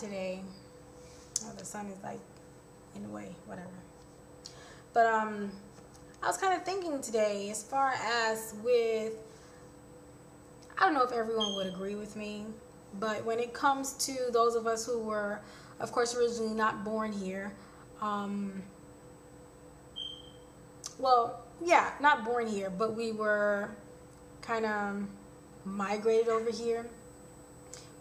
today. Oh, the sun is like in the way, whatever. But um, I was kind of thinking today, as far as with, I don't know if everyone would agree with me, but when it comes to those of us who were, of course, originally not born here, um, well, yeah, not born here, but we were kind of migrated over here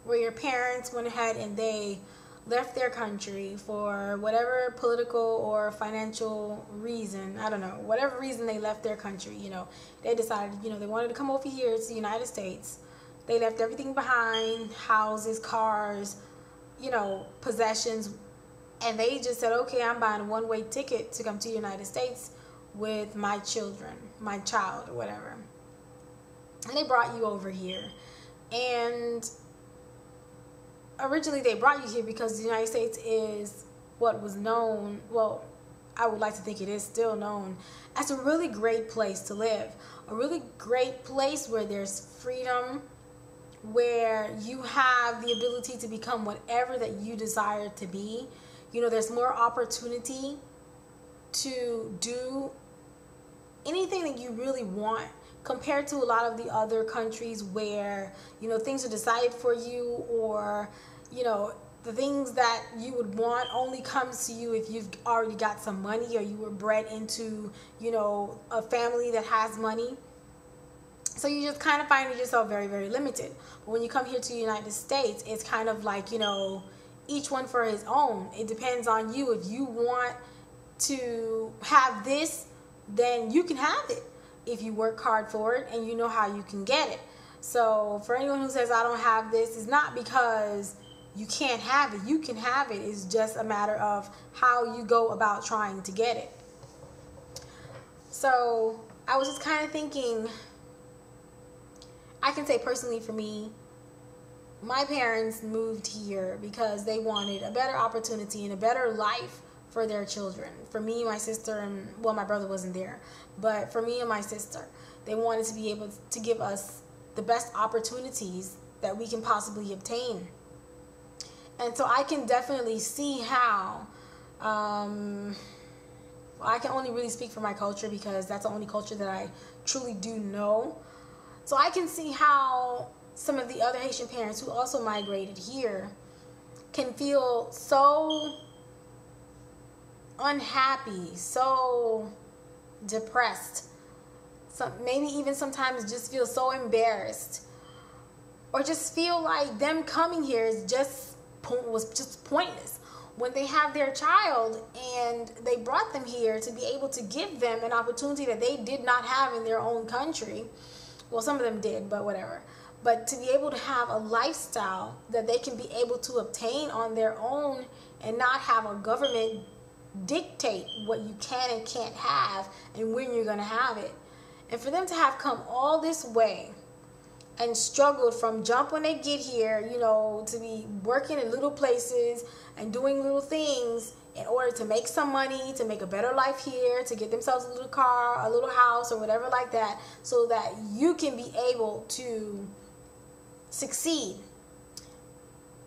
where your parents went ahead and they left their country for whatever political or financial reason i don't know whatever reason they left their country you know. They decided you know they wanted to come over here to the united states. They left everything behind houses cars you know possessions and they just said okay i'm buying a one-way ticket to come to the united states with my children my child or whatever. And they brought you over here. And originally they brought you here because the United States is what was known, well, I would like to think it is still known as a really great place to live. A really great place where there's freedom, where you have the ability to become whatever that you desire to be. You know, there's more opportunity to do anything that you really want compared to a lot of the other countries where you know things are decided for you or you know the things that you would want only comes to you if you've already got some money or you were bred into you know a family that has money. So you just kind of find yourself very very limited. But when you come here to the united states it's kind of like you know each one for his own. It depends on you. If you want to have this then you can have it if you work hard for it and you know how you can get it. So for anyone who says I don't have this, it's not because you can't have it. You can have it. It's just a matter of how you go about trying to get it. So I was just kind of thinking, I can say personally for me, my parents moved here because they wanted a better opportunity and a better life for their children. For me, my sister, and well, my brother wasn't there, but for me and my sister, they wanted to be able to give us the best opportunities that we can possibly obtain. And so I can definitely see how. Um, I can only really speak for my culture because that's the only culture that I truly do know. So I can see how some of the other Haitian parents who also migrated here can feel so unhappy, so depressed. So maybe even sometimes just feel so embarrassed or just feel like them coming here is just was just pointless when they have their child and they brought them here to be able to give them an opportunity that they did not have in their own country well some of them did but whatever but to be able to have a lifestyle that they can be able to obtain on their own and not have a government dictate what you can and can't have and when you're going to have it. And for them to have come all this way and struggled from jump when they get here, you know, to be working in little places and doing little things in order to make some money, to make a better life here, to get themselves a little car, a little house, or whatever like that, so that you can be able to succeed.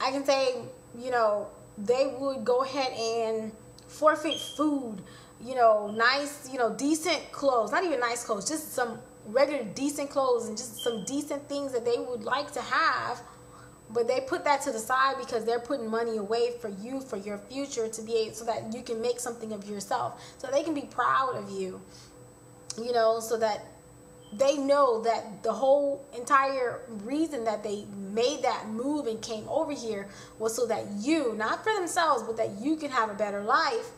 I can say, you know, they would go ahead and forfeit food, you know, nice, you know, decent clothes, not even nice clothes, just some regular decent clothes and just some decent things that they would like to have. But they put that to the side because they're putting money away for you, for your future, to be able, so that you can make something of yourself, so they can be proud of you, you know, so that they know that the whole entire reason that they made that move and came over here was so that you, not for themselves, but that you can have a better life.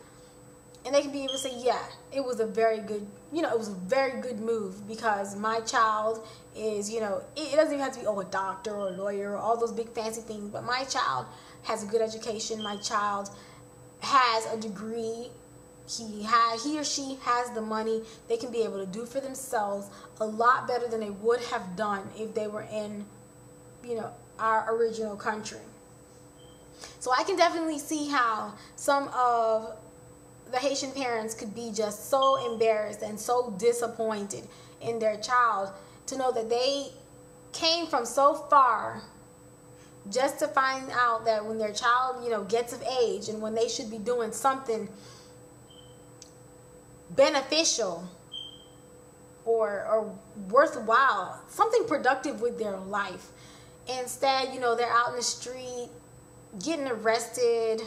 And they can be able to say, yeah, it was a very good, you know, it was a very good move because my child is, you know, it, doesn't even have to be, oh, a doctor or a lawyer or all those big fancy things, but my child has a good education. My child has a degree. He has he or she has the money. They can be able to do for themselves a lot better than they would have done if they were in, you know, our original country. So I can definitely see how some of the Haitian parents could be just so embarrassed and so disappointed in their child to know that they came from so far just to find out that when their child, you know, gets of age and when they should be doing something beneficial or or worthwhile, something productive with their life. Instead, you know, they're out in the street getting arrested,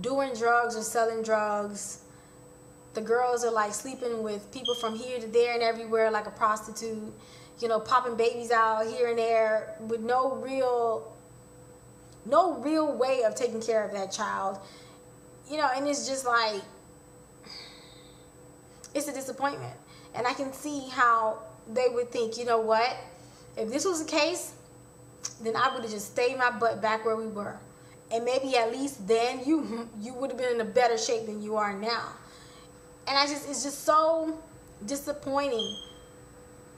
doing drugs or selling drugs. The girls are like sleeping with people from here to there and everywhere like a prostitute, you know, popping babies out here and there with no real no real way of taking care of that child. You know, and it's just like it's a disappointment. And I can see how they would think, you know what? If this was the case, then I would have just stayed my butt back where we were and maybe at least then you you would have been in a better shape than you are now. And i just it's just so disappointing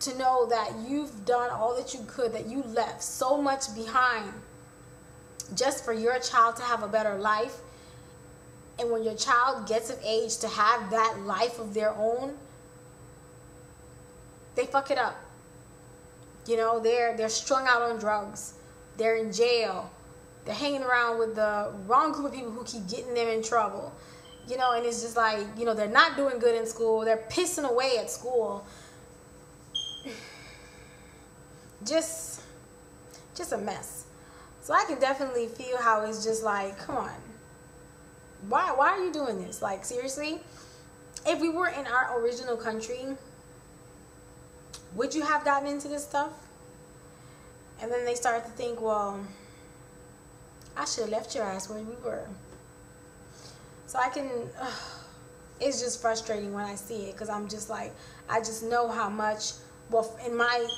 to know that you've done all that you could that you left so much behind just for your child to have a better life. And when your child gets of age to have that life of their own they fuck it up. You know they're they're strung out on drugs. They're in jail they're hanging around with the wrong group of people who keep getting them in trouble. You know, and it's just like, you know, they're not doing good in school. They're pissing away at school. Just just a mess. So I can definitely feel how it's just like, come on. Why why are you doing this? Like seriously? If we were in our original country, would you have gotten into this stuff? And then they start to think, well, I should have left your ass where we were. So I can, it's just frustrating when I see it because I'm just like, I just know how much, well, in my,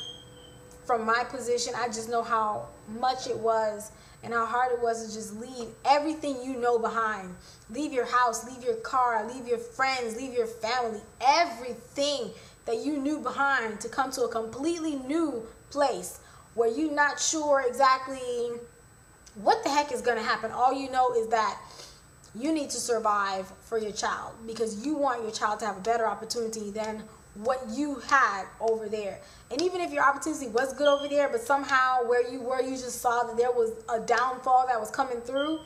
from my position, I just know how much it was and how hard it was to just leave everything you know behind. Leave your house, leave your car, leave your friends, leave your family, everything that you knew behind to come to a completely new place where you're not sure exactly what the heck is going to happen? All you know is that you need to survive for your child because you want your child to have a better opportunity than what you had over there. And even if your opportunity was good over there, but somehow where you were, you just saw that there was a downfall that was coming through.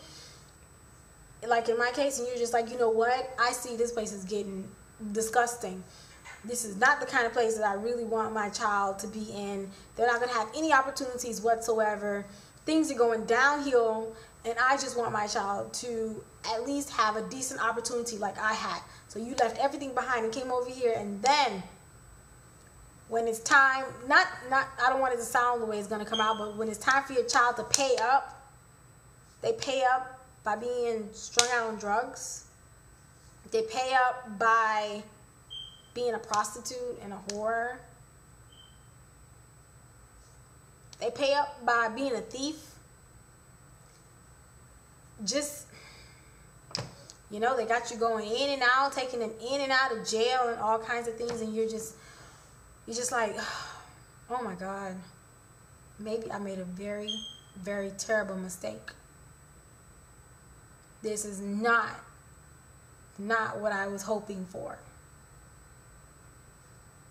Like in my case, and you're just like, you know what? I see this place is getting disgusting. This is not the kind of place that I really want my child to be in. They're not going to have any opportunities whatsoever things are going downhill and I just want my child to at least have a decent opportunity like I had. So you left everything behind and came over here and then when it's time, not not I don't want it to sound the way it's gonna come out, but when it's time for your child to pay up, they pay up by being strung out on drugs. They pay up by being a prostitute and a whore. They pay up by being a thief. Just, you know, they got you going in and out, taking them in and out of jail and all kinds of things. And you're just, you're just like, oh my God. Maybe I made a very, very terrible mistake. This is not, not what I was hoping for.